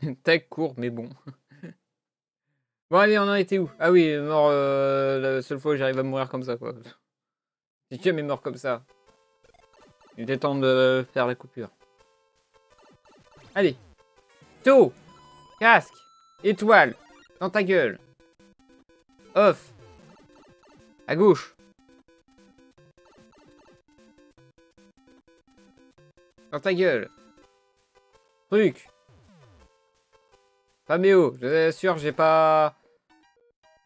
Tech court, mais bon. Bon, allez, on en était où? Ah oui, mort euh, la seule fois où j'arrive à mourir comme ça, quoi. Si tu es mort comme ça. Il était temps de faire la coupure. Allez. Taux Casque Étoile Dans ta gueule Off À gauche Dans ta gueule Truc Fabio, je vous assure, j'ai pas...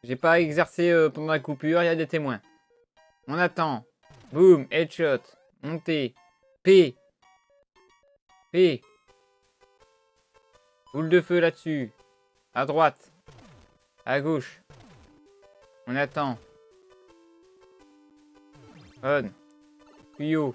J'ai pas exercé euh, pendant la coupure, il y a des témoins. On attend. Boom, headshot. Montée. P. P. Boule de feu là-dessus. À droite. À gauche. On attend. On. Tuyau.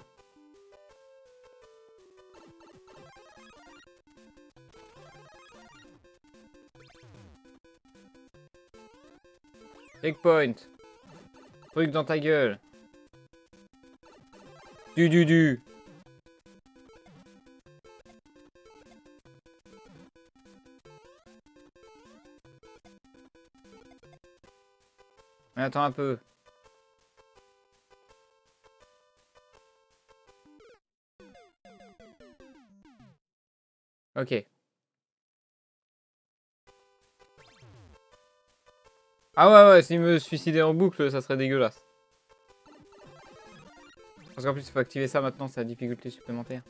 Checkpoint. Truc dans ta gueule. Du du du. attends un peu. Ok. Ah ouais, ouais, s'il me suicidait en boucle, ça serait dégueulasse. Parce qu'en plus, il faut activer ça maintenant, c'est la difficulté supplémentaire.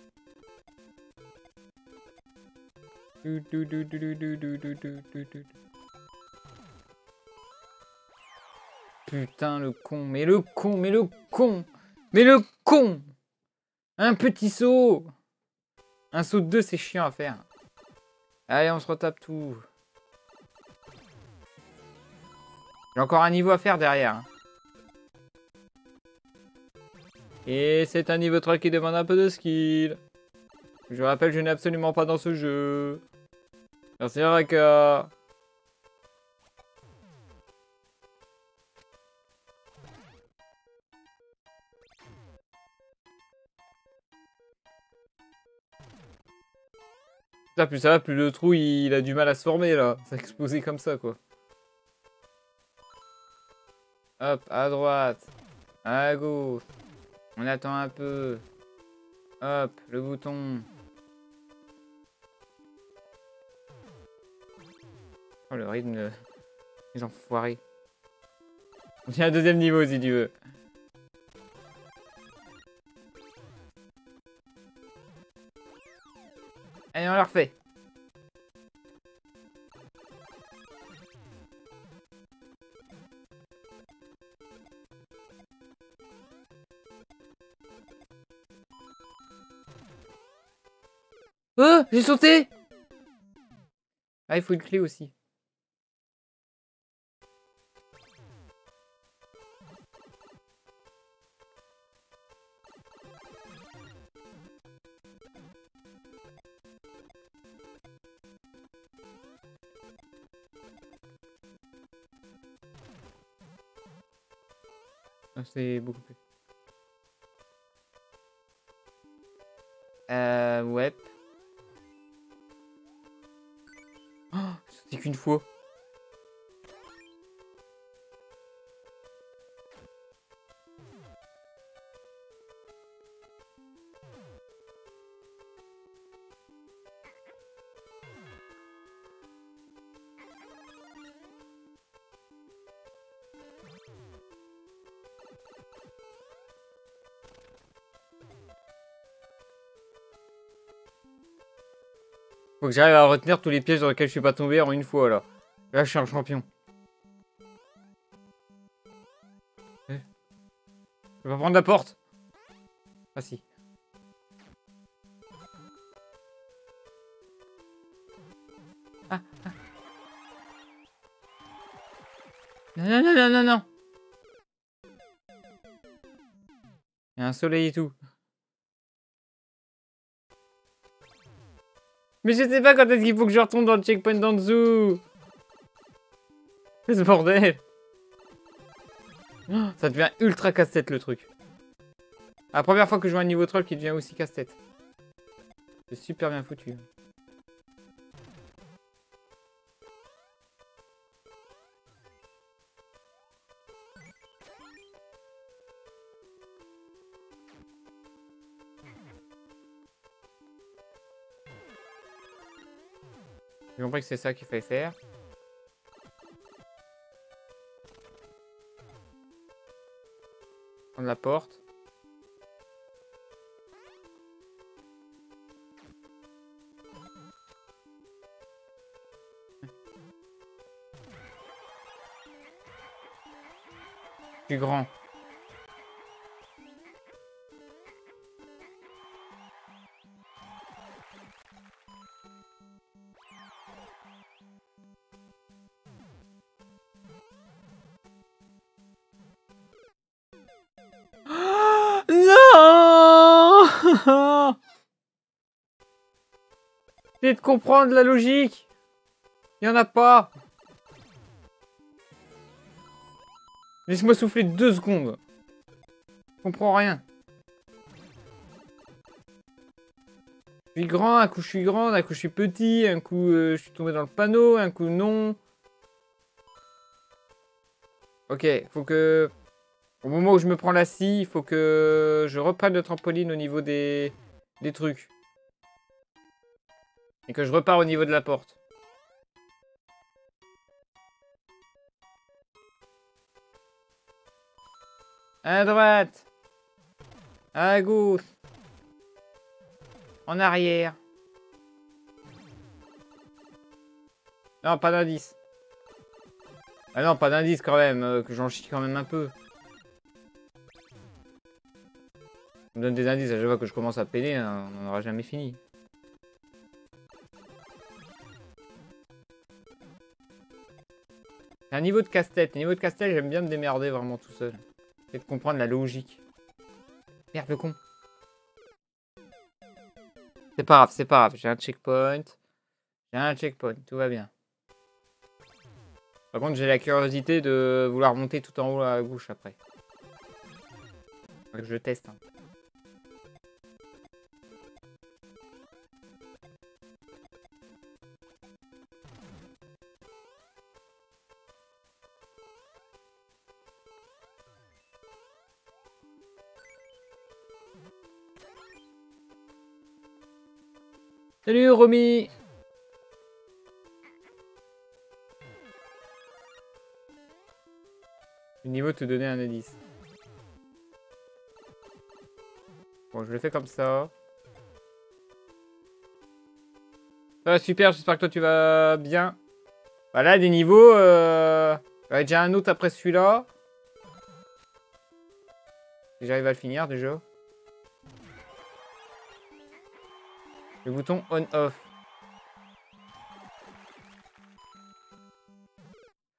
Putain, le con, mais le con, mais le con Mais le con Un petit saut Un saut de deux, c'est chiant à faire. Allez, on se retape tout. J'ai encore un niveau à faire derrière. Et c'est un niveau 3 qui demande un peu de skill. Je rappelle, je n'ai absolument pas dans ce jeu. Merci Raka. Plus ça va, plus le trou il a du mal à se former là. Ça a explosé comme ça quoi. Hop, à droite. À gauche. On attend un peu. Hop, le bouton. Oh, le rythme Les enfoirés. On tient un deuxième niveau si tu veux. Allez, on la refait. J'ai sauté Ah, il faut une clé aussi. Ah, c'est beaucoup plus. Euh, ouais. Qu'une fois. Que j'arrive à retenir tous les pièges dans lesquels je suis pas tombé en une fois là. Là je suis un champion. Eh. Je vais prendre la porte. Ah si. Ah, ah. Non, non, non, non, non, non. Il y a un soleil et tout. Mais je sais pas quand est-ce qu'il faut que je retombe dans le checkpoint d'en dessous. ce bordel. Oh, ça devient ultra casse-tête le truc. La première fois que je vois un niveau troll qui devient aussi casse-tête. C'est super bien foutu. Compris que c'est ça qu'il fallait faire. Prendre la porte. Je suis grand. De comprendre la logique. Il y en a pas. Laisse-moi souffler deux secondes. Je comprends rien. Je suis grand, un coup je suis grand, un coup je suis petit, un coup euh, je suis tombé dans le panneau, un coup non. Ok, faut que... Au moment où je me prends la scie, il faut que je reprenne le trampoline au niveau des, des trucs. Et que je repars au niveau de la porte. À droite. À gauche. En arrière. Non, pas d'indice. Ah non, pas d'indice quand même, euh, que j'en chie quand même un peu. On me donne des indices, je vois que je commence à peiner, hein, on n'en aura jamais fini. Niveau de casse-tête. Niveau de casse-tête, j'aime bien me démerder vraiment tout seul. Et de comprendre la logique. Merde, le con. C'est pas grave, c'est pas grave. J'ai un checkpoint. J'ai un checkpoint, tout va bien. Par contre, j'ai la curiosité de vouloir monter tout en haut à gauche après. je teste. Hein. Salut Romy Le niveau te donnait un indice. Bon, je le fais comme ça. Super, j'espère que toi tu vas bien. Voilà, des niveaux. Euh... Ouais, déjà un autre après celui-là. J'arrive à le finir déjà. Le bouton on-off.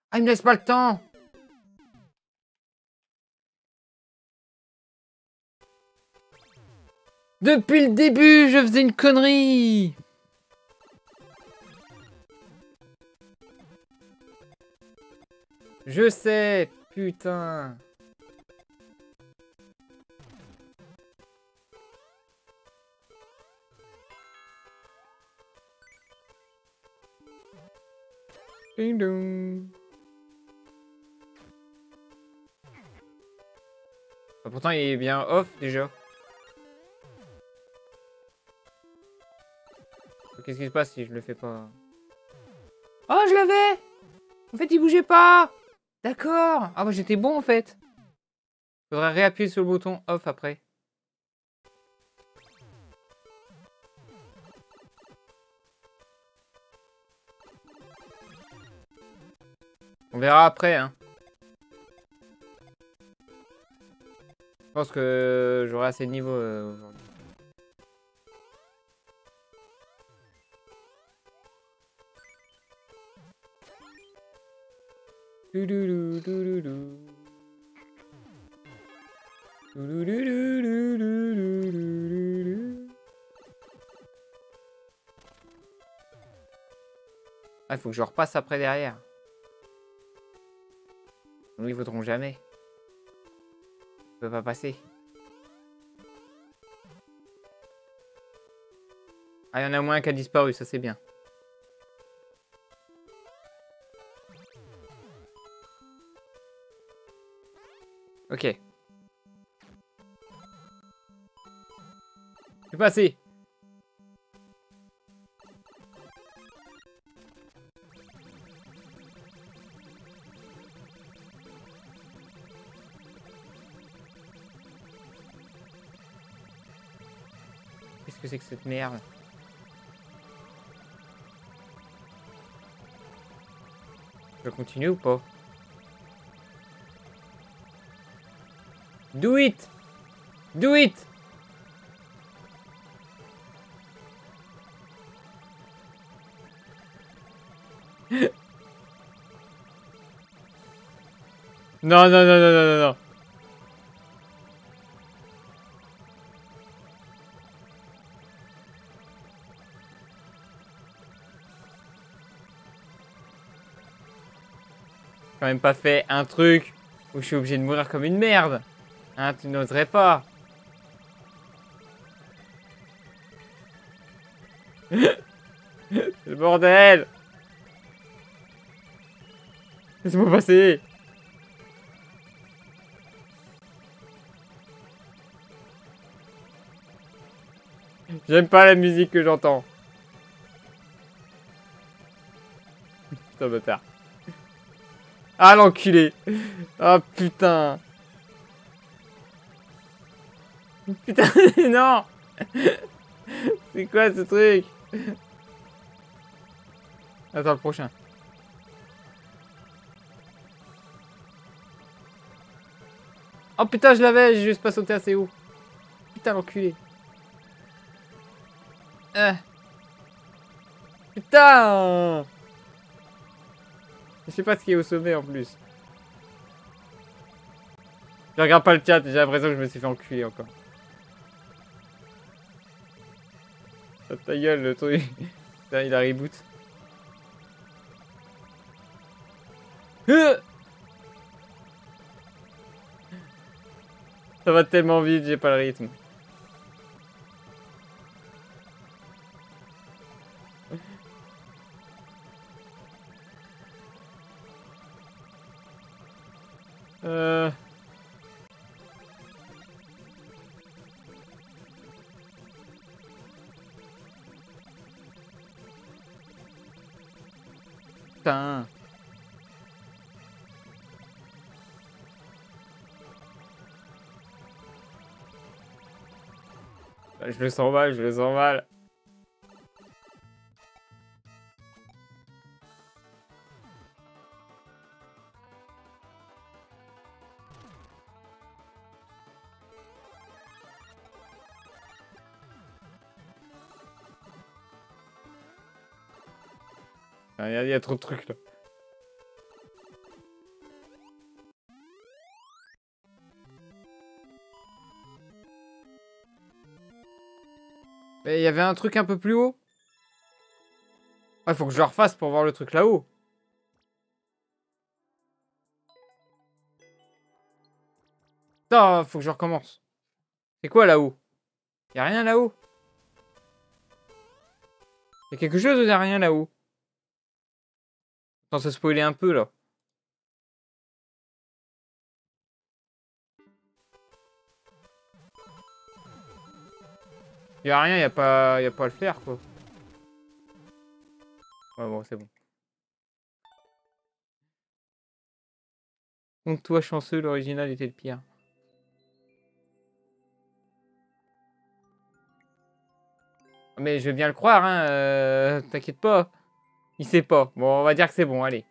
Ah, il me laisse pas le temps. Depuis le début, je faisais une connerie. Je sais, putain Ah, pourtant, il est bien off déjà. Qu'est-ce qui se passe si je le fais pas? Oh, je l'avais En fait, il bougeait pas D'accord Ah, bah j'étais bon en fait. Faudrait réappuyer sur le bouton off après. On verra après, hein. Je pense que j'aurai assez de niveau euh, aujourd'hui. Ah, il faut que je repasse après derrière. Nous, ils voudront jamais. Je peux pas passer. Ah, il y en a moins qui a disparu, ça c'est bien. Ok. Je suis passé. C'est que cette merde. Je continue ou pas? Do it! Do it! Non, non, non, non, non, quand même pas fait un truc où je suis obligé de mourir comme une merde. Hein, tu n'oserais pas. le bordel Laisse-moi passer J'aime pas la musique que j'entends. Putain bâtard. Ah l'enculé Ah putain Putain non C'est quoi ce truc? Attends le prochain. Oh putain je l'avais, j'ai juste pas sauté assez haut. Putain l'enculé. Euh. Putain Je sais pas ce qui est au sommet en plus. Je regarde pas le chat, j'ai l'impression que je me suis fait enculer encore. Ta gueule le truc. Il a reboot. Euh. Ça va tellement vite, j'ai pas le rythme. Euh... Putain. Je le sens mal, je le sens mal. Il y, a trop de trucs là. Il y avait un truc un peu plus haut? Il faut que je le refasse pour voir le truc là-haut. Putain, faut que je recommence. C'est quoi là-haut? Y'a rien là-haut? Y'a quelque chose ou y'a rien là-haut? Sans se spoiler un peu là. Y a rien, y a pas, pas à le faire quoi. Ouais bon, c'est bon. Donc toi chanceux, l'original était le pire. Mais je veux bien le croire, hein. Euh, t'inquiète pas. Il sait pas. Bon, on va dire que c'est bon, allez.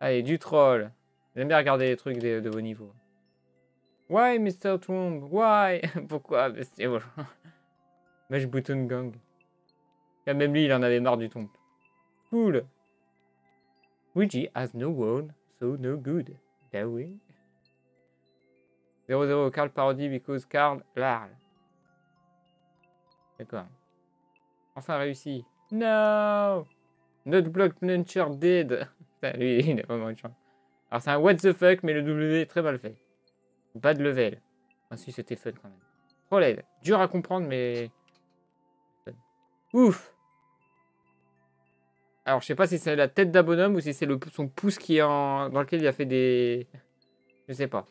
Allez, du troll. J'aime bien regarder les trucs de, de vos niveaux. Why, Mr. Trump? Why? Pourquoi, Mesh Button Gang. même lui, il en avait marre du tombe. Cool. Luigi has no one, so no good. That way. 0-0, Carl parodie because Carl Larl. D'accord. Enfin réussi. No Not block launcher dead. lui, il a vraiment une chance. Alors c'est un what the fuck, mais le W est très mal fait. Pas de level. Ah si, c'était fun quand même. Trop laid. Dur à comprendre, mais... Ouf Alors, je sais pas si c'est la tête d'un bonhomme ou si c'est son pouce qui est en... dans lequel il a fait des... Je sais pas.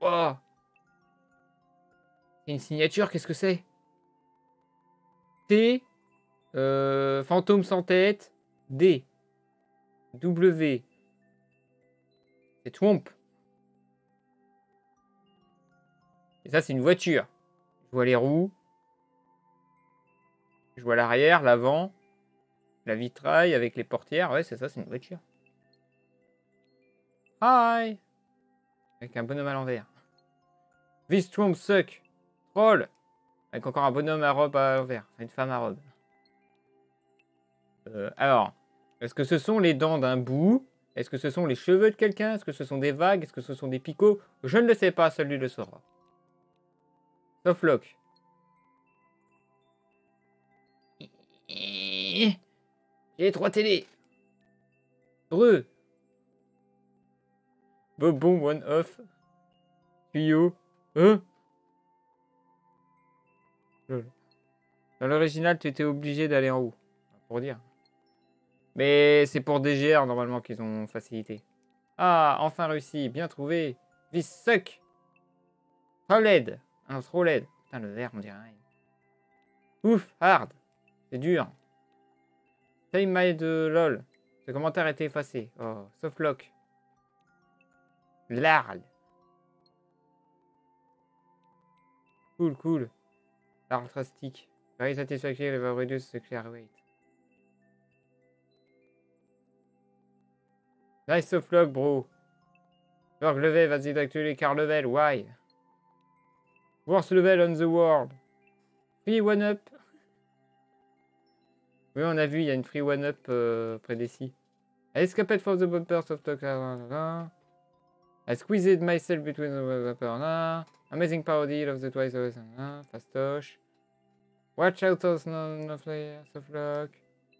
Oh une signature, qu'est-ce que c'est? T euh, fantôme sans tête. D. W. C'est Twomp. Et ça, c'est une voiture. Je vois les roues. Je vois l'arrière, l'avant, la vitraille avec les portières. Ouais, c'est ça, c'est une voiture. Hi Avec un bonhomme à l'envers. This room suck. Troll Avec encore un bonhomme à robe à l'envers. Une femme à robe. Euh, alors, est-ce que ce sont les dents d'un bout? Est-ce que ce sont les cheveux de quelqu'un? Est-ce que ce sont des vagues? Est-ce que ce sont des picots? Je ne le sais pas, celui le saura. Sauf Locke. J'ai trois télés. Heureux. Bobon, one off. Tuyau. Hein? Dans l'original, tu étais obligé d'aller en haut. Pour dire. Mais c'est pour DGR normalement qu'ils ont facilité. Ah, enfin réussi. Bien trouvé. Vis suck. Trop laid. Non, trop. Putain, le verre, on dirait. Ouf, hard. C'est dur. Time my de lol. Ce commentaire a été effacé. Oh, sauf lock. L'arl. Cool, cool. L'arl drastique. Very satisfactory, va reduce clear weight. Nice soft lock, bro. Level, vas-y d'actualiser car level, why? Worst level on the world. Free one up. Oui, on a vu, il y a une free one up euh, près d'ici. I escaped from the bumpers of the car. I squeezed myself between the bumper. Amazing parody of the twice always. Fastoche. Watch out of no, no players of luck.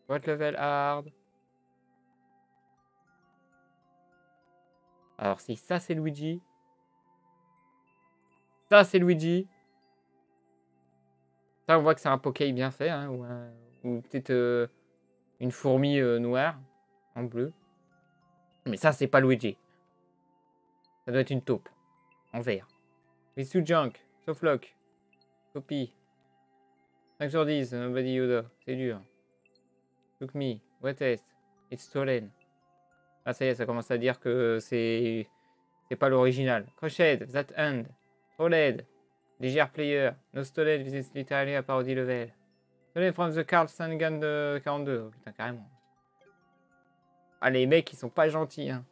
What level hard? Alors si ça c'est Luigi. Ça c'est Luigi. Ça on voit que c'est un Poké bien fait. Hein, ou, peut-être euh, une fourmi euh, noire en bleu. Mais ça c'est pas Luigi. Ça doit être une taupe. En vert. It's too junk. Soflock. Copy. 5 sur 10. Nobody Yoda. C'est dur. Took me. Wet test. It's stolen. Ah ça y est, ça commence à dire que c'est c'est pas l'original. Crochet, that end. OLED. Légère player. No stolen, this is literally a parody level. Stolen from the Carl Gun de 42. Oh, putain, carrément. Ah, les mecs, ils sont pas gentils, hein.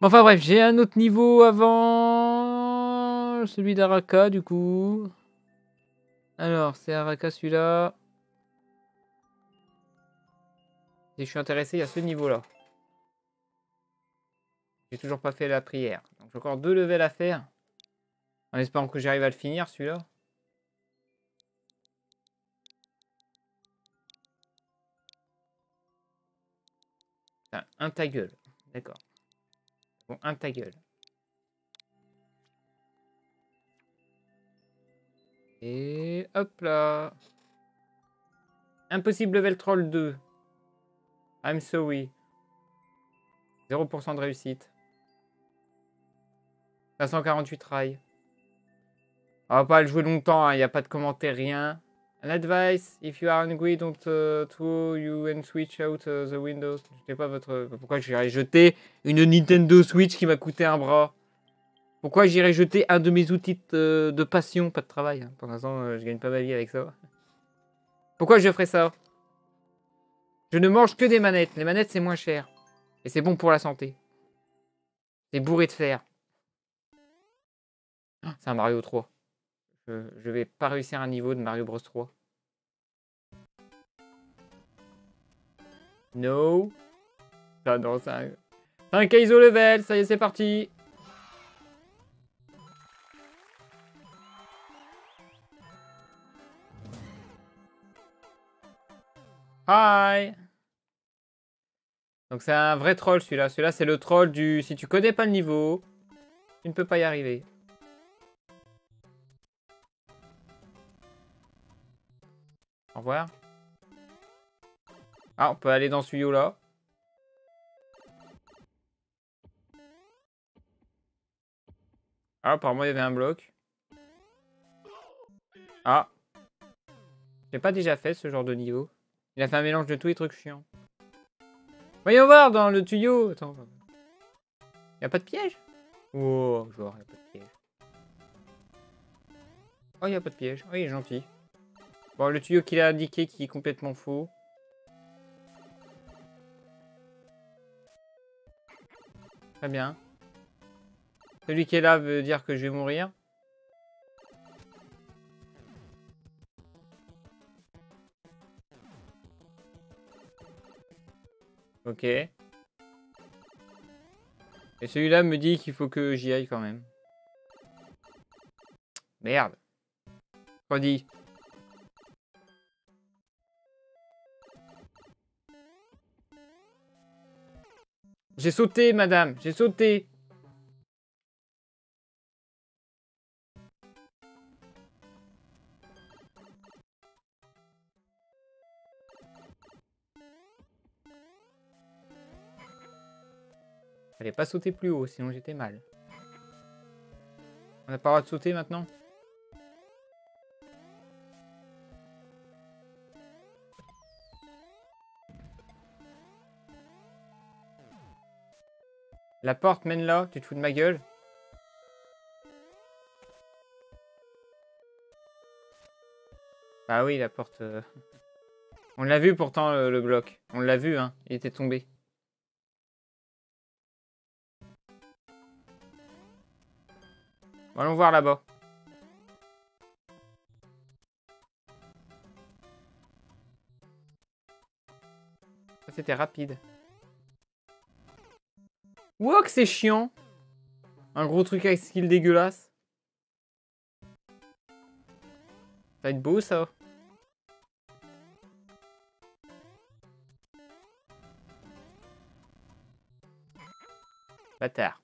Enfin bref, j'ai un autre niveau avant celui d'Araka, du coup. Alors, c'est Araka celui-là. Si je suis intéressé, a ce niveau-là. J'ai toujours pas fait la prière. Donc j'ai encore deux levels à faire. En espérant que j'arrive à le finir, celui-là. Un ta gueule. D'accord. Bon, un ta gueule. Et hop là. Impossible level troll 2. I'm sorry. 0% de réussite. 548 rails. On va pas le jouer longtemps, il hein, n'y a pas de commentaire, rien. An advice, if you are angry, don't uh, throw you and switch out uh, the windows. Pas votre... Pourquoi j'irais jeter une Nintendo Switch qui m'a coûté un bras Pourquoi j'irais jeter un de mes outils de, de passion? Pas de travail, hein. pour l'instant euh, je gagne pas ma vie avec ça. Pourquoi je ferais ça? Je ne mange que des manettes. Les manettes c'est moins cher. Et c'est bon pour la santé. C'est bourré de fer. Ah, c'est un Mario 3. Je, vais pas réussir un niveau de Mario Bros 3. No. Ça, non, c'est un... un level. Ça y est, c'est parti. Hi Donc c'est un vrai troll celui-là. Celui-là c'est le troll du... Si tu connais pas le niveau, tu ne peux pas y arriver. Au revoir. Ah, on peut aller dans ce tuyau-là. Ah, apparemment, il y avait un bloc. Ah. J'ai pas déjà fait ce genre de niveau. Il a fait un mélange de tous les trucs chiants. Voyons voir dans le tuyau. Attends. Y a pas de piège? Oh, genre, y a pas de piège. Oh, y a pas de piège. Oh, il est gentil. Bon, le tuyau qu'il a indiqué qui est complètement faux. Très bien. Celui qui est là veut dire que je vais mourir. Ok. Et celui-là me dit qu'il faut que j'y aille quand même. Merde. Redis. J'ai sauté, madame. J'ai sauté. Pas sauter plus haut, sinon j'étais mal. On n'a pas le droit de sauter maintenant? La porte mène là, tu te fous de ma gueule? Ah oui, la porte... Euh. On l'a vu pourtant, le, bloc. On l'a vu, hein. Il était tombé. Allons voir là-bas. C'était rapide. Que c'est chiant Un gros truc avec skill dégueulasse. Ça va être beau, ça. Bâtard.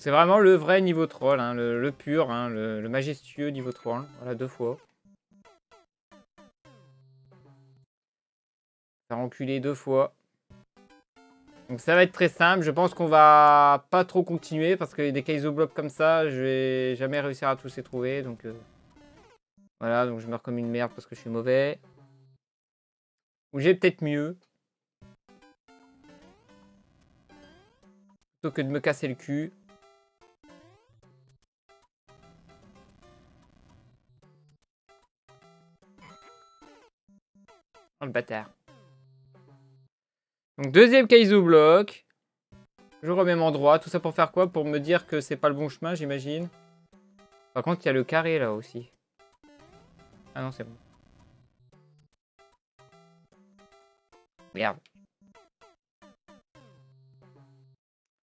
C'est vraiment le vrai niveau troll, hein, le, pur, hein, le, majestueux niveau troll. Voilà, deux fois. Ça a reculé deux fois. Donc ça va être très simple. Je pense qu'on va pas trop continuer parce que des blocs comme ça, je vais jamais réussir à tous les trouver. Donc euh, voilà, donc je meurs comme une merde parce que je suis mauvais. Ou j'ai peut-être mieux. Plutôt que de me casser le cul. Bâtard. Donc deuxième Kaizo bloc. Je remets mon endroit. Tout ça pour faire quoi? Pour me dire que c'est pas le bon chemin, j'imagine. Par contre, il y a le carré là aussi. Ah non, c'est bon. Merde.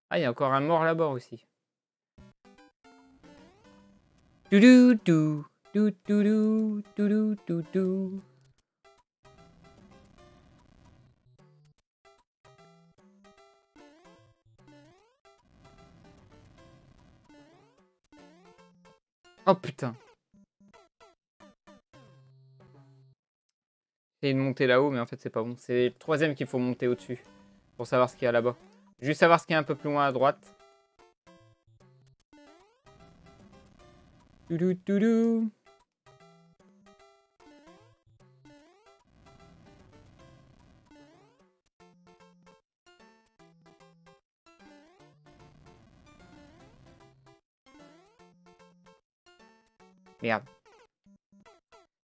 Ah, il y a encore un mort là-bas aussi. Doudou, dou, dou, dou, dou, Oh putain. J'ai de monter là-haut, mais en fait c'est pas bon. C'est le troisième qu'il faut monter au-dessus. Pour savoir ce qu'il y a là-bas. Juste savoir ce qu'il y a un peu plus loin à droite.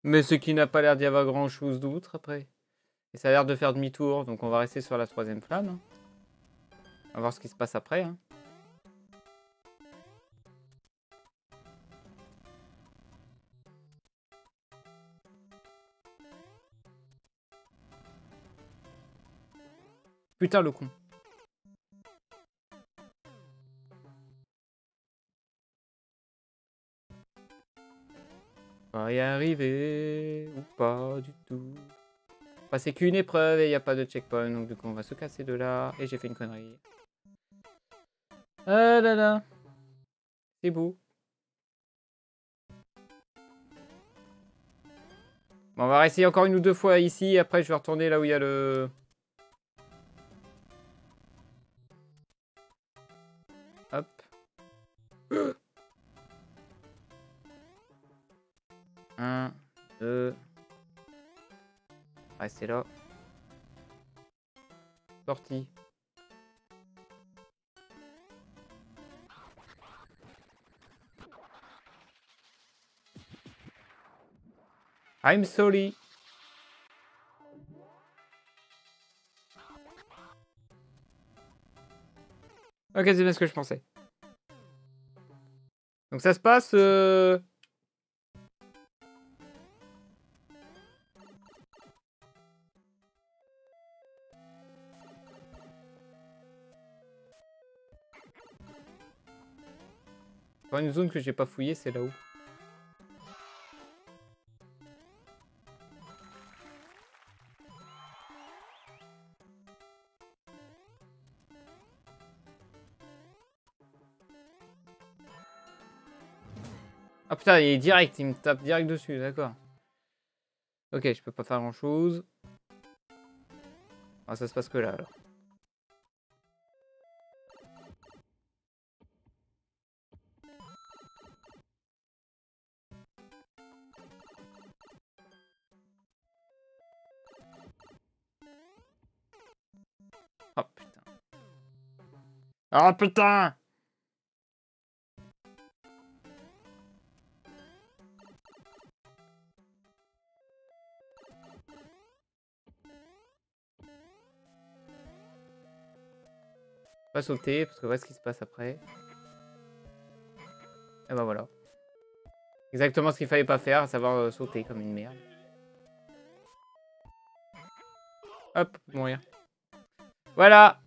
Mais ce qui n'a pas l'air d'y avoir grand chose d'autre après. Et ça a l'air de faire demi-tour, donc on va rester sur la troisième flamme. Hein. On va voir ce qui se passe après. Hein. Putain le con. Arriver ou pas du tout. c'est qu'une épreuve et il n'y a pas de checkpoint, donc du coup on va se casser de là. Et j'ai fait une connerie. Ah là là. C'est beau. Bon, on va réessayer encore une ou deux fois ici. Après, je vais retourner là où il y a le... Hop. 1, 2. Restez là. Sorti. I'm sorry. Ok, c'est bien ce que je pensais. Donc ça se passe... Euh... une zone que j'ai pas fouillée, c'est là-haut. Ah putain, il est direct, il me tape direct dessus, d'accord. Ok, je peux pas faire grand chose. Ah, ça se passe que là alors. Oh putain Pas sauter, parce que voilà ce qui se passe après. Et ben voilà. Exactement ce qu'il fallait pas faire, à savoir euh, sauter comme une merde. Hop, mourir. Voilà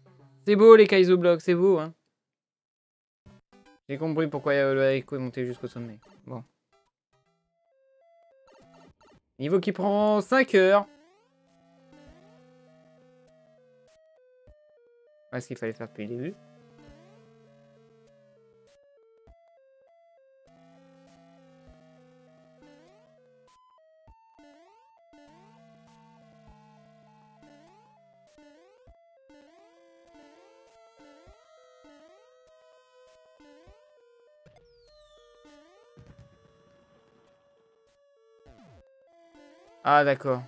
C'est beau les Kaizo Blocks, c'est beau hein. J'ai compris pourquoi euh, le Aiko est monté jusqu'au sommet. Bon. Niveau qui prend 5 heures. est ce qu'il fallait faire depuis le début. Ah d'accord.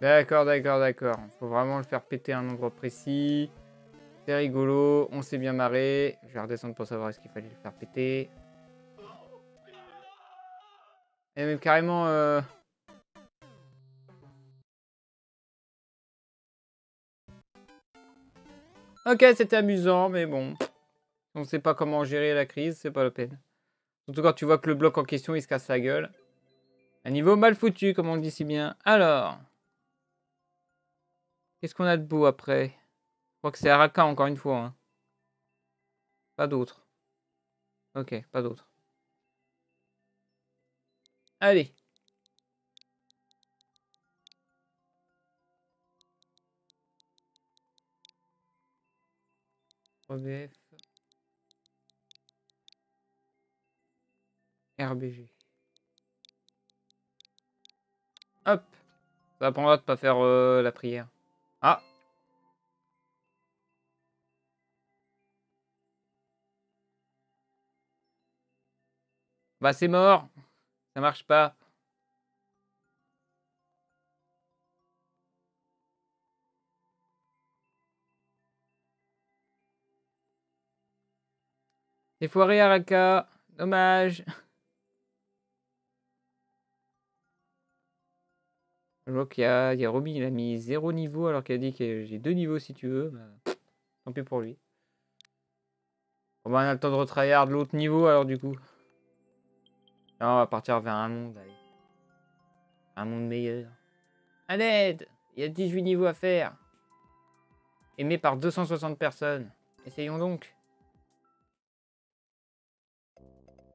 D'accord, d'accord, d'accord. Faut vraiment le faire péter à un endroit précis. C'est rigolo, on s'est bien marré. Je vais redescendre pour savoir est-ce qu'il fallait le faire péter. Et même carrément... Euh, ok, c'était amusant, mais bon. On sait pas comment gérer la crise, c'est pas la peine. Surtout quand tu vois que le bloc en question, il se casse la gueule. Un niveau mal foutu, comme on le dit si bien. Alors... Qu'est-ce qu'on a de beau après? Je crois que c'est Araka encore une fois. Hein. Pas d'autre. Ok, pas d'autre. Allez. RBF. RBG. Hop. Ça apprendra de pas faire euh, la prière. Ah Bah c'est mort Ça marche pas. C'est foiré Araka. Dommage. Je vois qu'il y a, il a Robin, il a mis zéro niveau alors qu'il a dit que j'ai deux niveaux si tu veux. Bah, tant pis pour lui. Bon, bah, on a le temps de l'autre niveau alors du coup. on va partir vers un monde. Un monde meilleur. À l'aide Il y a 18 niveaux à faire. Aimé par 260 personnes. Essayons donc.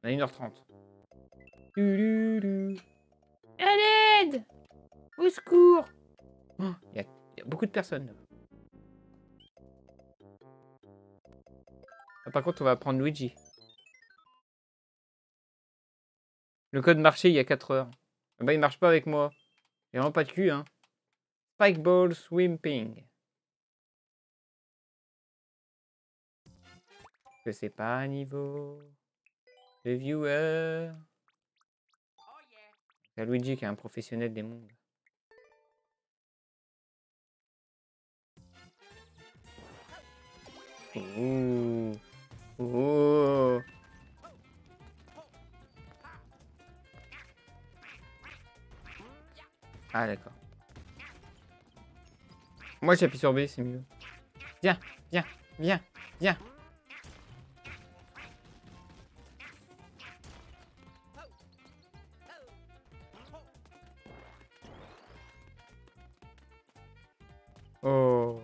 On a 1h30. À l'aide au secours oh, Il y, a beaucoup de personnes. Ah, par contre, on va prendre Luigi. Le code marché il y a 4 heures. Ah bah, il marche pas avec moi. J'ai vraiment pas de cul, hein. Spike Ball Swimping. que c'est pas un niveau de viewer. C'est Luigi qui est un professionnel des mondes. Ouh. Ouh. Ah d'accord. Moi j'appuie sur B, c'est mieux. Viens, viens, viens, viens. Oh.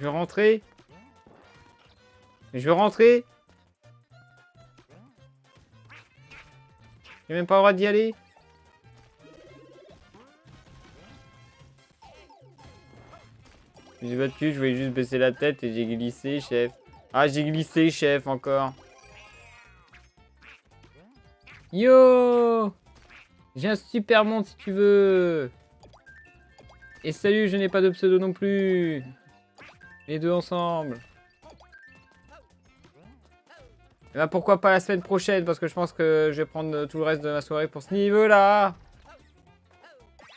Je vais rentrer. Je veux rentrer. J'ai même pas le droit d'y aller. Je voulais juste baisser la tête et j'ai glissé, chef. Ah, j'ai glissé, chef, encore. Yo J'ai un super monde si tu veux. Et salut, je n'ai pas de pseudo non plus. Les deux ensemble. Et bah pourquoi pas la semaine prochaine Parce que je pense que je vais prendre tout le reste de ma soirée pour ce niveau-là.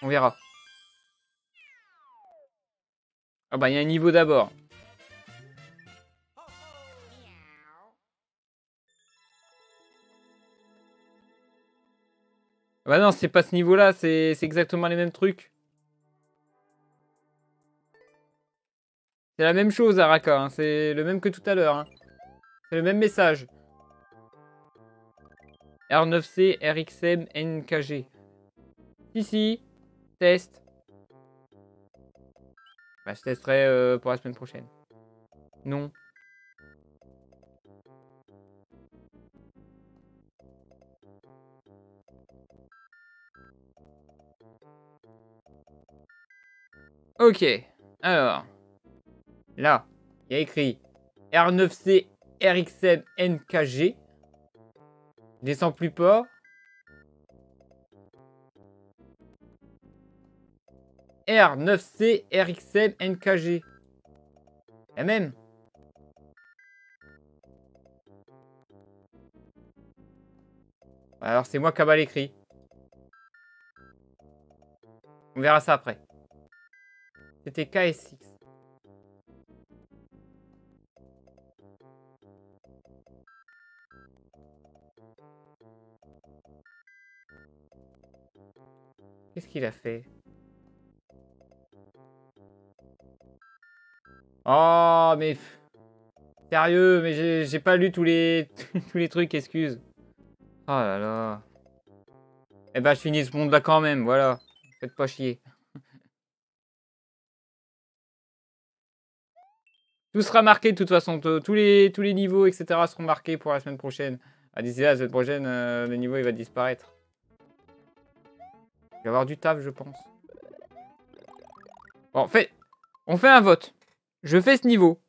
On verra. Ah bah il y a un niveau d'abord. Bah non, c'est pas ce niveau-là, c'est exactement les mêmes trucs. C'est la même chose, Araka, hein. c'est le même que tout à l'heure. Hein. C'est le même message. R9C, RXM, NKG. Si, si, test. Bah, je testerai euh, pour la semaine prochaine. Non. Ok. Alors. Là, il y a écrit R9C, RXM, NKG. Descends plus pas. R9C RXM NKG. La même. Alors c'est moi qui a mal écrit. On verra ça après. C'était KSX. Qu'est-ce qu'il a fait? Oh, mais... Sérieux, mais j'ai pas lu tous les, tous les trucs, excuse. Oh là là. Eh ben, je finis ce monde-là quand même, voilà. Faites pas chier. Tout sera marqué de toute façon. Tous les, tous les niveaux, etc. seront marqués pour la semaine prochaine. À d'ici là, la semaine prochaine, euh, le niveau il va disparaître. Il va y avoir du taf, je pense. Bon, fait, on fait un vote je fais ce niveau.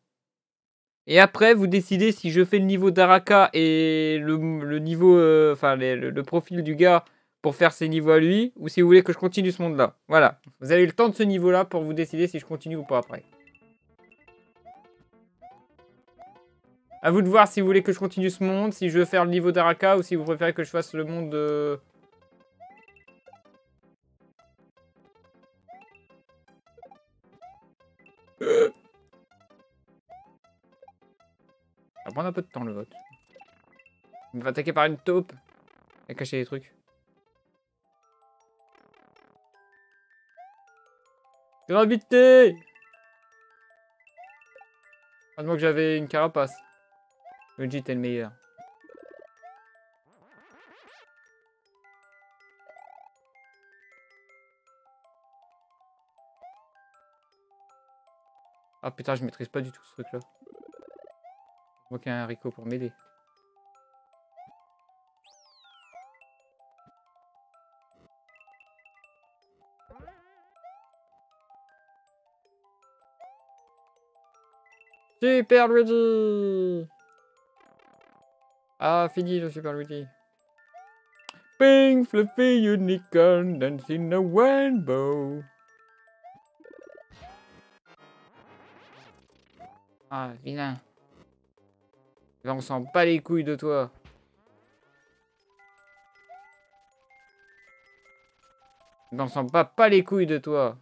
Et après, vous décidez si je fais le niveau d'Araka et le, niveau, euh, enfin le, profil du gars pour faire ses niveaux à lui, ou si vous voulez que je continue ce monde-là. Voilà. Vous avez le temps de ce niveau-là pour vous décider si je continue ou pas après. A vous de voir si vous voulez que je continue ce monde, si je veux faire le niveau d'Araka ou si vous préférez que je fasse le monde de... Ça va prendre un peu de temps le vote. Il fait attaquer par une taupe. Et cacher des trucs. Gravité Heureusement que j'avais une carapace. Le G est le meilleur. Ah putain, je maîtrise pas du tout ce truc là. Un haricot pour m'aider. Super Luigi Ah, fini le Super Luigi. Pink fluffy unicorn dancing a rainbow. Ah, vilain. Là, on sent pas les couilles de toi. On sent pas pas les couilles de toi.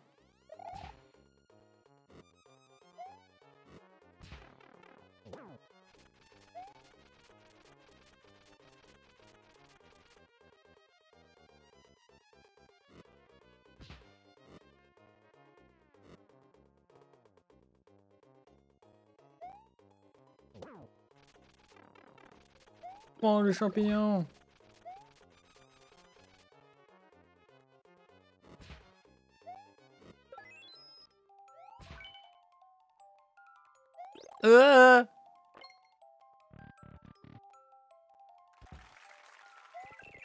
Oh, le champignon Euh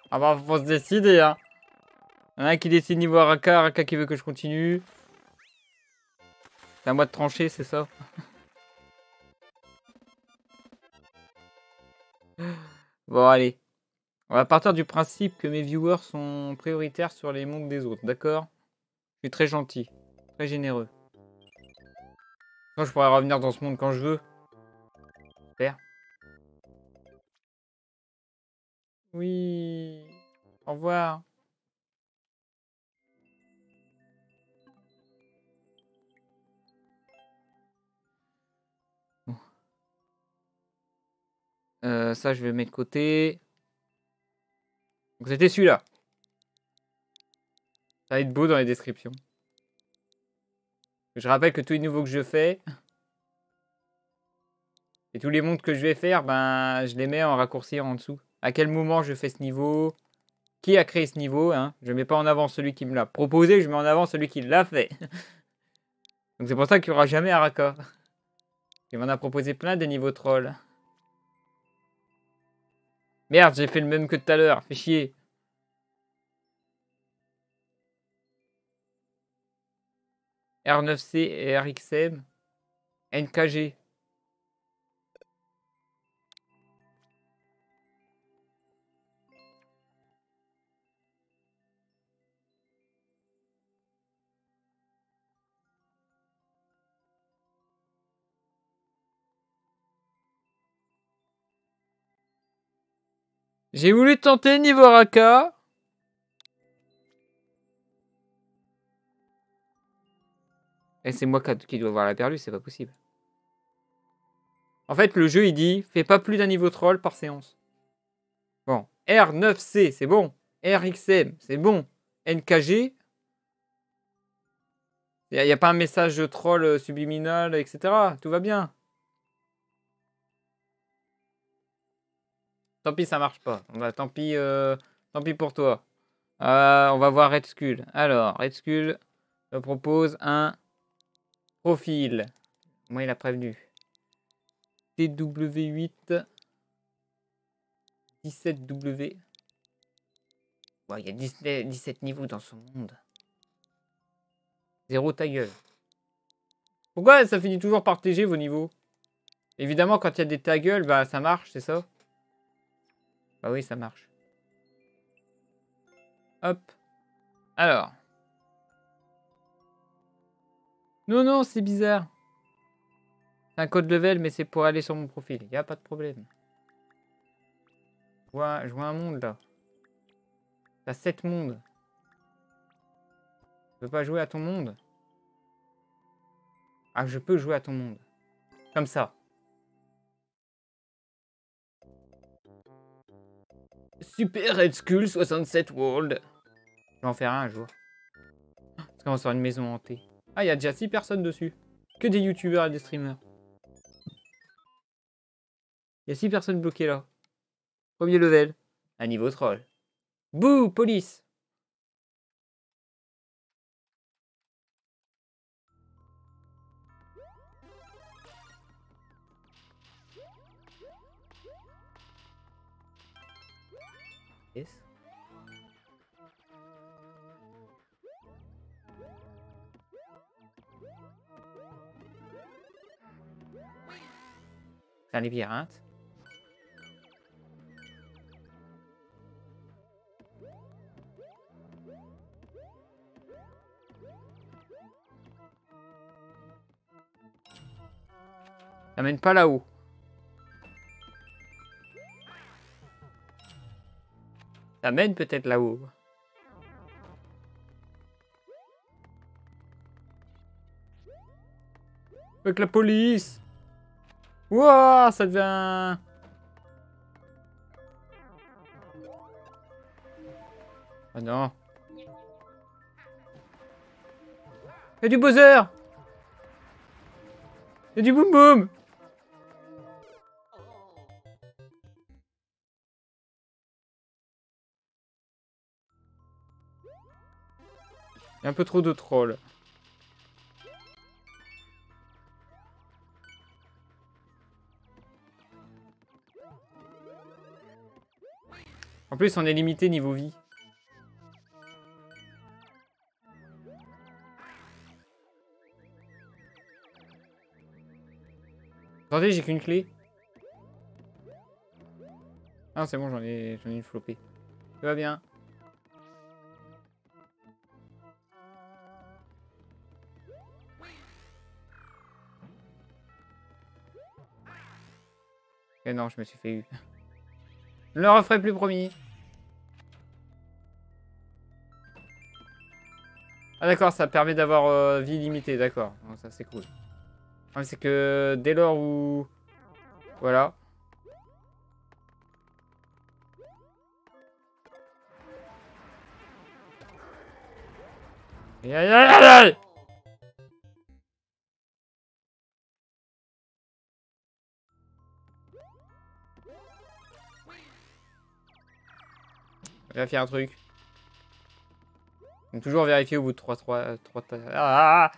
ah bah faut se décider hein. Il y en a qui décide niveau Araka, Araka qui veut que je continue. C'est à moi de trancher, c'est ça Bon allez. On va partir du principe que mes viewers sont prioritaires sur les mondes des autres, d'accord? Je suis très gentil, très généreux. Moi, je pourrais revenir dans ce monde quand je veux. Super. Oui. Au revoir. Euh, ça, je vais mettre de côté. Donc, c'était celui-là. Ça va être beau dans les descriptions. Je rappelle que tous les nouveaux que je fais, et tous les mondes que je vais faire, ben, je les mets en raccourci en dessous. À quel moment je fais ce niveau? Qui a créé ce niveau hein? Je ne mets pas en avant celui qui me l'a proposé, je mets en avant celui qui l'a fait. Donc c'est pour ça qu'il n'y aura jamais Araka. Il m'en a proposé plein des niveaux trolls. Merde, j'ai fait le même que tout à l'heure, fais chier. R9C et RXM. NKG. J'ai voulu tenter niveau Raka. Et c'est moi qui dois avoir la perlue, c'est pas possible. En fait, le jeu, il dit, fais pas plus d'un niveau troll par séance. Bon, R9C, c'est bon. RXM, c'est bon. NKG, il n'y a, pas un message troll euh, subliminal, etc. Tout va bien. Tant pis, ça marche pas. Bah, tant pis, euh, tant pis pour toi. Euh, on va voir Red Skull. Alors, Red Skull me propose un Profil. Moi, il a prévenu. TW8. 17W. il y a 17, niveaux dans ce monde. Zéro ta gueule. Pourquoi ça finit toujours par TG vos niveaux? Évidemment, quand il y a des ta gueule, bah ça marche, c'est ça? Bah oui, ça marche. Hop. Alors. Non, non, c'est bizarre. Un code level, mais c'est pour aller sur mon profil. Il a pas de problème. Je vois, un monde, là. T'as 7 mondes. Tu veux pas jouer à ton monde? Ah, je peux jouer à ton monde. Comme ça. Super Red Skull 67 World. Je vais en faire un, un jour. Parce qu'on va sur une maison hantée. Ah, il y a déjà 6 personnes dessus. Que des youtubeurs et des streamers. Il y a 6 personnes bloquées là. Premier level. Un niveau troll. Bouh, police caisse. Faire les pirates. Amène pas là-haut. Ça mène peut-être là-haut. Avec la police Wouah, ça devient... Ah non. Y'a du Bowser Y'a du Boom Boom un peu trop de trolls. En plus, on est limité niveau vie. Attendez, j'ai qu'une clé. Ah, c'est bon, j'en ai, ai une flopée. Ça va bien. Et non, je me suis fait eu. Je le referai plus promis. Ah d'accord, ça permet d'avoir euh, vie limitée, d'accord. Ça c'est cool. C'est que dès lors où... Voilà. Aïe aïe aïe aïe Vérifier un truc. toujours vérifier au bout de 3 3 3 Ah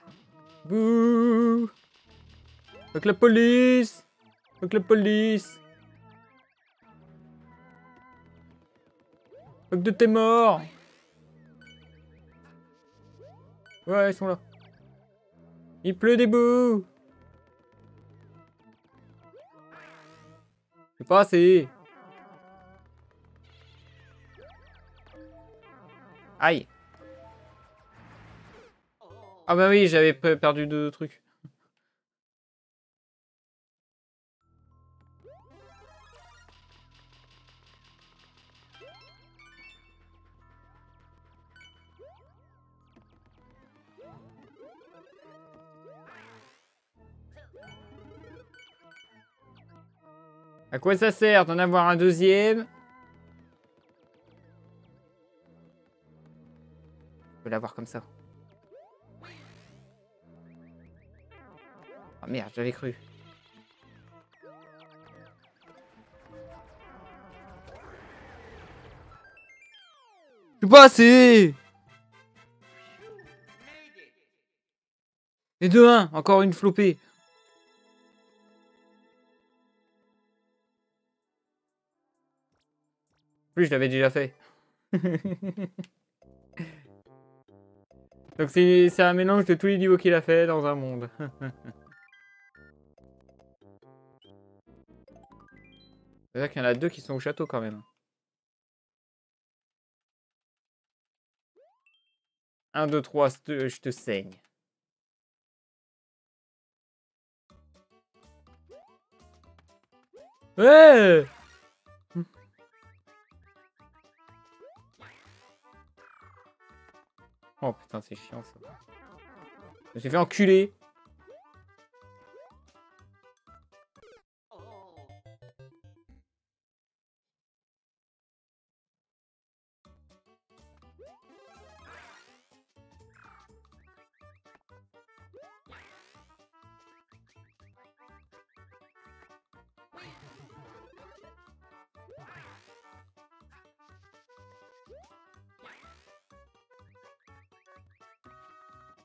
Bouh. Avec la police. Avec la police. Avec de tes morts. Ouais, ils sont là. Il pleut des bouts. C'est pas assez Aïe. Ah bah oui, j'avais perdu deux trucs. À quoi ça sert d'en avoir un deuxième? L'avoir comme ça. Oh merde, j'avais cru. Je pas assez Et 2-1, encore une flopée. Plus, je l'avais déjà fait. Donc c'est un mélange de tous les niveaux qu'il a fait dans un monde. C'est-à-dire qu'il y en a deux qui sont au château quand même. 1, 2, 3, je te saigne. Ouais Oh putain, c'est chiant ça. J'ai fait enculer.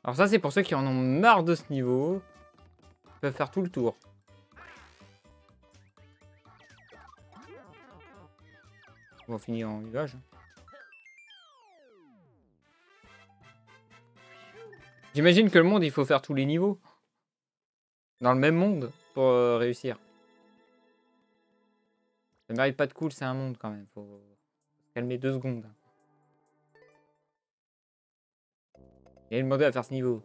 Alors ça, c'est pour ceux qui en ont marre de ce niveau. Ils peuvent faire tout le tour. On va finir en village. J'imagine que le monde, il faut faire tous les niveaux. Dans le même monde pour euh, réussir. Ça mérite pas de cool, c'est un monde quand même. Faut calmer deux secondes. Il a demandé à faire ce niveau.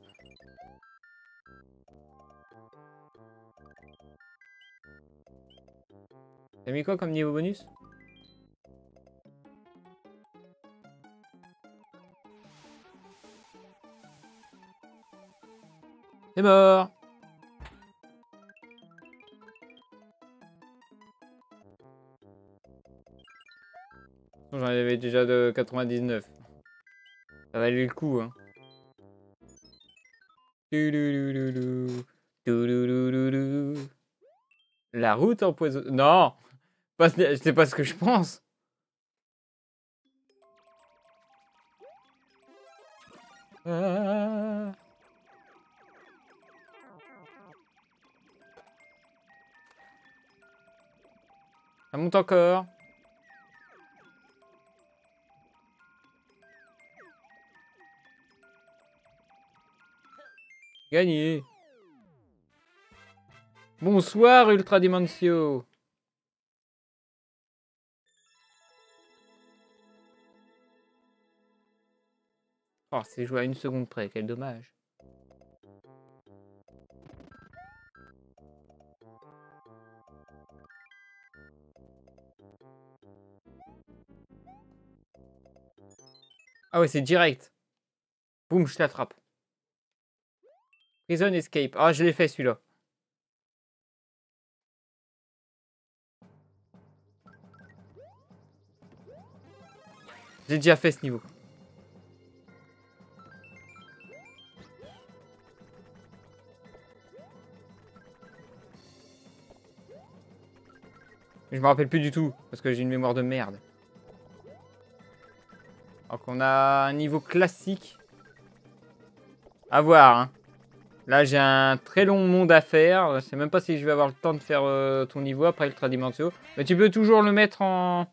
T'as mis quoi comme niveau bonus? C'est mort J'en avais déjà de 99. Ça valait le coup, hein. La route empoisonnée. Non C'est pas ce que je pense. Ah. Ça monte encore. Gagné. Bonsoir Ultra Dimensio. Oh, c'est joué à une seconde près, quel dommage. Ah ouais, c'est direct. Boum, je t'attrape. Prison Escape. Ah, je l'ai fait celui-là. J'ai déjà fait ce niveau. Je me rappelle plus du tout, parce que j'ai une mémoire de merde. Donc on a un niveau classique. À voir, hein. Là, j'ai un très long monde à faire. Je sais même pas si je vais avoir le temps de faire euh, ton niveau après Ultra Dimension. Mais tu peux toujours le mettre en,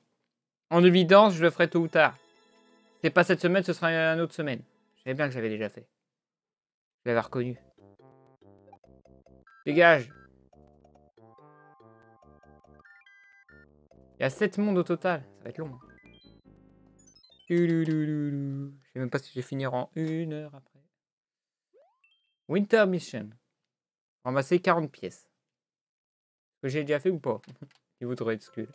en évidence. Je le ferai tôt ou tard. C'est pas cette semaine, ce sera une autre semaine. Je savais bien que j'avais déjà fait. Je l'avais reconnu. Dégage. Il y a 7 mondes au total. Ça va être long. Hein. Je sais même pas si je vais finir en une heure après. Winter Mission. Ramasser 40 pièces. Que j'ai déjà fait ou pas? Il vous exclu.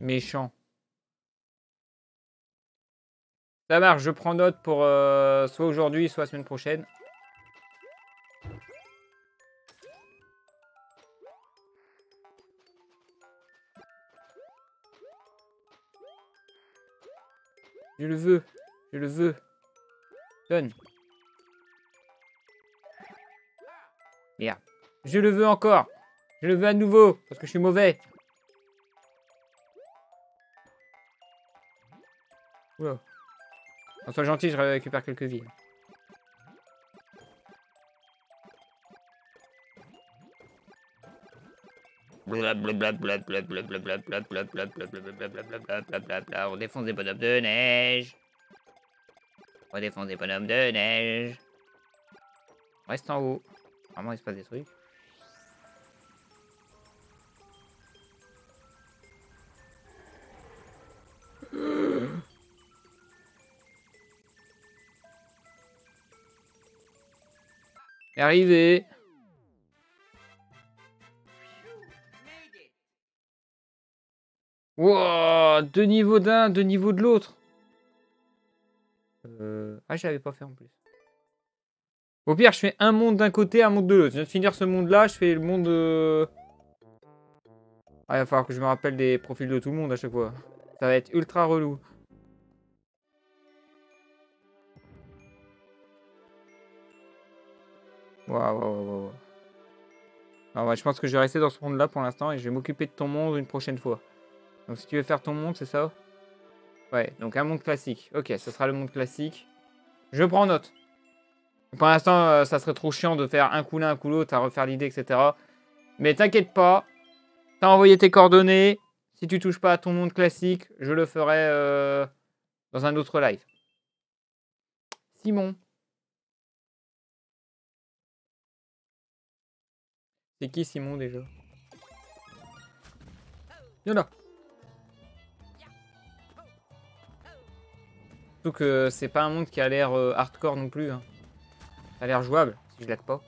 Méchant. Ça marche, je prends note pour euh, soit aujourd'hui, soit la semaine prochaine. Je le veux. Je le veux. Donne. Merde. Je le veux encore. Je le veux à nouveau. Parce que je suis mauvais. Oula. sois gentil, je récupère quelques vies. On défonce des bonhommes de neige. On défonce des bonhommes de neige. reste en haut. Vraiment, il se passe des trucs. Arrivé. Wow, deux niveaux d'un, deux niveaux de l'autre. Euh... Ah, j'avais pas fait en plus. Au pire, je fais un monde d'un côté, un monde de l'autre. Je viens de finir ce monde-là, je fais le monde... Euh, ah, il va falloir que je me rappelle des profils de tout le monde à chaque fois. Ça va être ultra relou. Waouh, waouh, waouh. Ouais, je pense que je vais rester dans ce monde-là pour l'instant et je vais m'occuper de ton monde une prochaine fois. Donc si tu veux faire ton monde, c'est ça Ouais, donc un monde classique. Ok, ce sera le monde classique. Je prends note. Pour l'instant, euh, ça serait trop chiant de faire un coup un coup l'autre, à refaire l'idée, etc. Mais t'inquiète pas. T'as envoyé tes coordonnées. Si tu touches pas à ton monde classique, je le ferai euh, dans un autre live. Simon. C'est qui Simon déjà? Yoda. Que c'est pas un monde qui a l'air euh, hardcore non plus. Hein. Ça a l'air jouable, si je lag pas.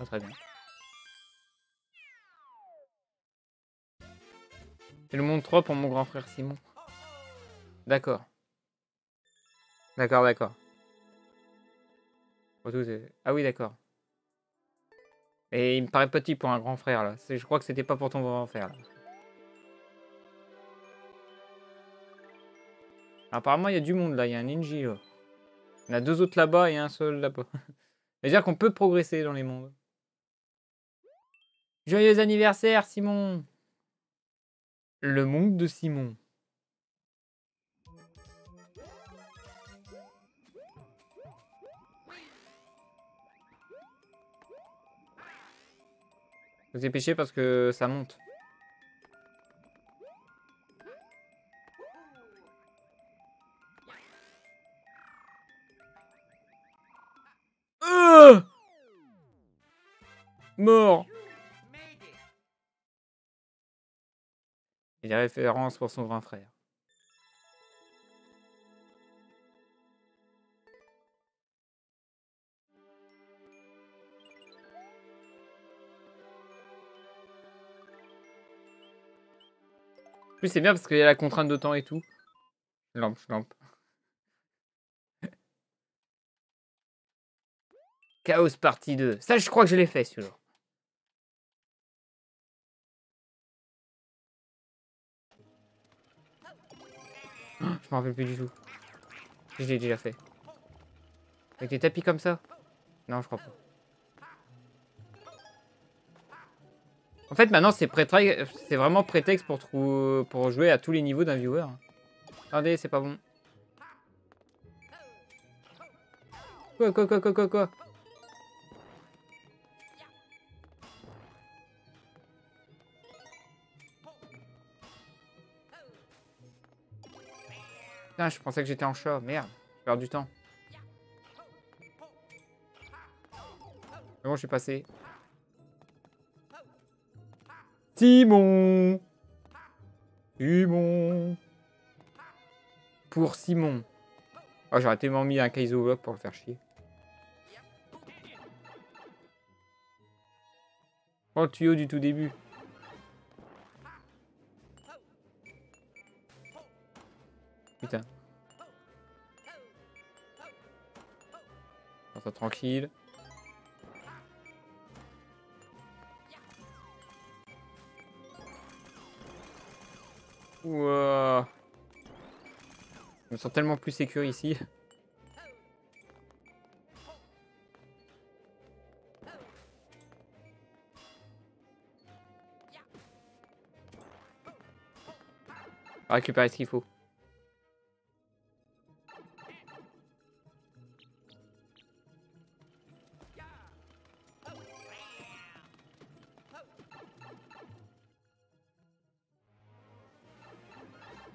Oh, très bien. C'est le monde 3 pour mon grand frère Simon. D'accord. D'accord, d'accord. Ah oui, d'accord. Et il me paraît petit pour un grand frère, là. Je crois que c'était pas pour ton grand frère, là. Apparemment, il y a du monde, là. Il y a un ninja, là. Il y en a deux autres là-bas et un seul là-bas. C'est-à-dire qu'on peut progresser dans les mondes. Joyeux anniversaire, Simon Le monde de Simon. Vous dépêchez parce que ça monte. Euh Mort Il a référence pour son grand frère. Plus, c'est bien parce qu'il y a la contrainte de temps et tout. Lampe, lampe. Chaos partie 2. Ça, je crois que je l'ai fait, celui-là. je m'en rappelle plus du tout. Je l'ai déjà fait. Avec des tapis comme ça? Non, je crois pas. En fait, maintenant, c'est vraiment prétexte pour, pour jouer à tous les niveaux d'un viewer. Attendez, c'est pas bon. Quoi, quoi, quoi, quoi, quoi, quoi? Putain, je pensais que j'étais en chat. Merde, je perds du temps. bon, je suis passé. Simon Simon Pour Simon. Oh, j'aurais tellement mis un Kaizo pour le faire chier. Oh, le tuyau du tout début. Putain. Ça tranquille. Ouah. Je me sens tellement plus sécure ici. Récupérer ce qu'il faut.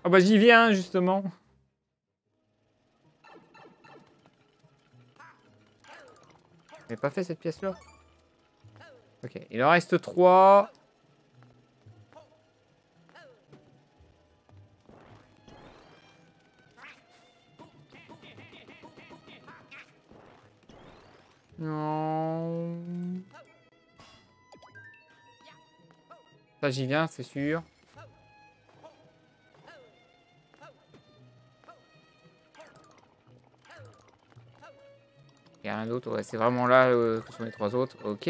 Ah bah j'y viens justement. J'ai pas fait cette pièce là. Ok, il en reste trois. Non. Ça j'y viens, c'est sûr. C'est vraiment là euh, que sont les trois autres. Ok.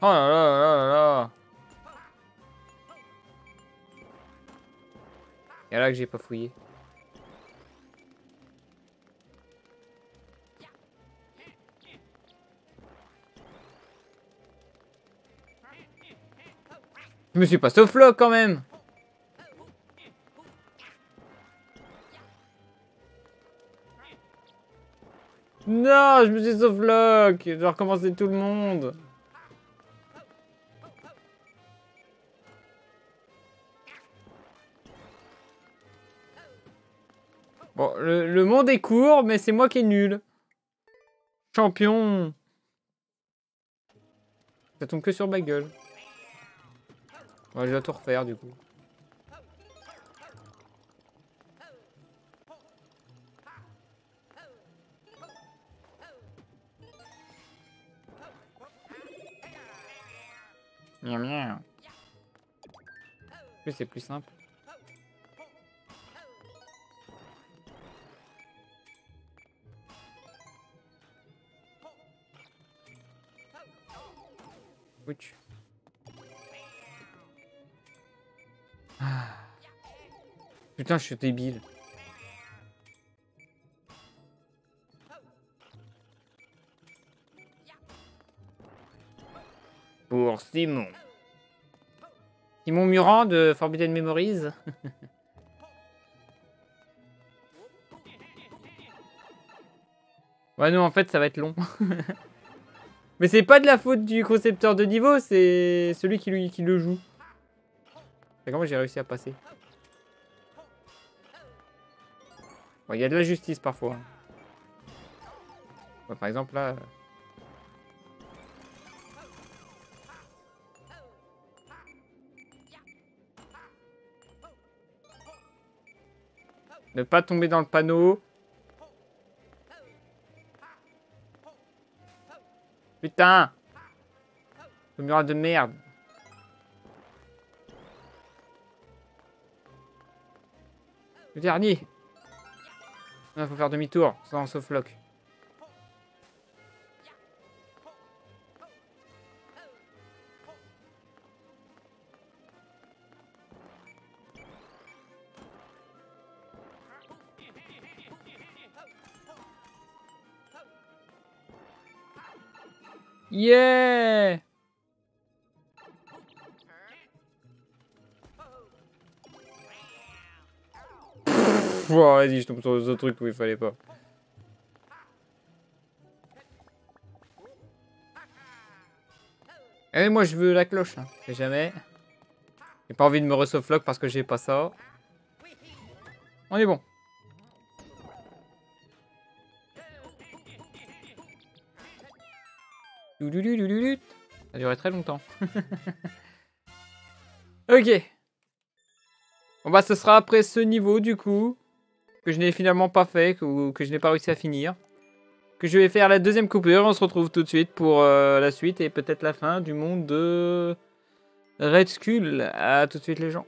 Oh là là là là là a là que j'ai pas fouillé. Je me suis pas sauf quand même Non, je me suis sauf lock Je dois recommencer tout le monde Bon, le monde est court, mais c'est moi qui est nul. Champion. Ça tombe que sur ma gueule. Je vais tout refaire du coup. Miam miam. C'est plus simple. Putain, je suis débile. Pour Simon. Simon Murand de Forbidden Memories. ouais, non, en fait, ça va être long. Mais c'est pas de la faute du concepteur de niveau, c'est celui qui, lui, qui le joue. Comment j'ai réussi à passer Il y a de la justice parfois. par exemple là... Ne pas tomber dans le panneau. Putain Le mur de merde. Dernier. Il faut faire demi-tour, sans se floc. Yeah Vas-y, je tombe sur autres trucs où il fallait pas. Eh, moi je veux la cloche, hein. jamais. J'ai pas envie de me resoflock parce que j'ai pas ça. On est bon. Ça a duré très longtemps. ok. Bon bah ce sera après ce niveau du coup. Que je n'ai finalement pas fait, ou que je n'ai pas réussi à finir. Que je vais faire la deuxième coupure. On se retrouve tout de suite pour euh, la suite et peut-être la fin du monde de Red Skull. A tout de suite les gens.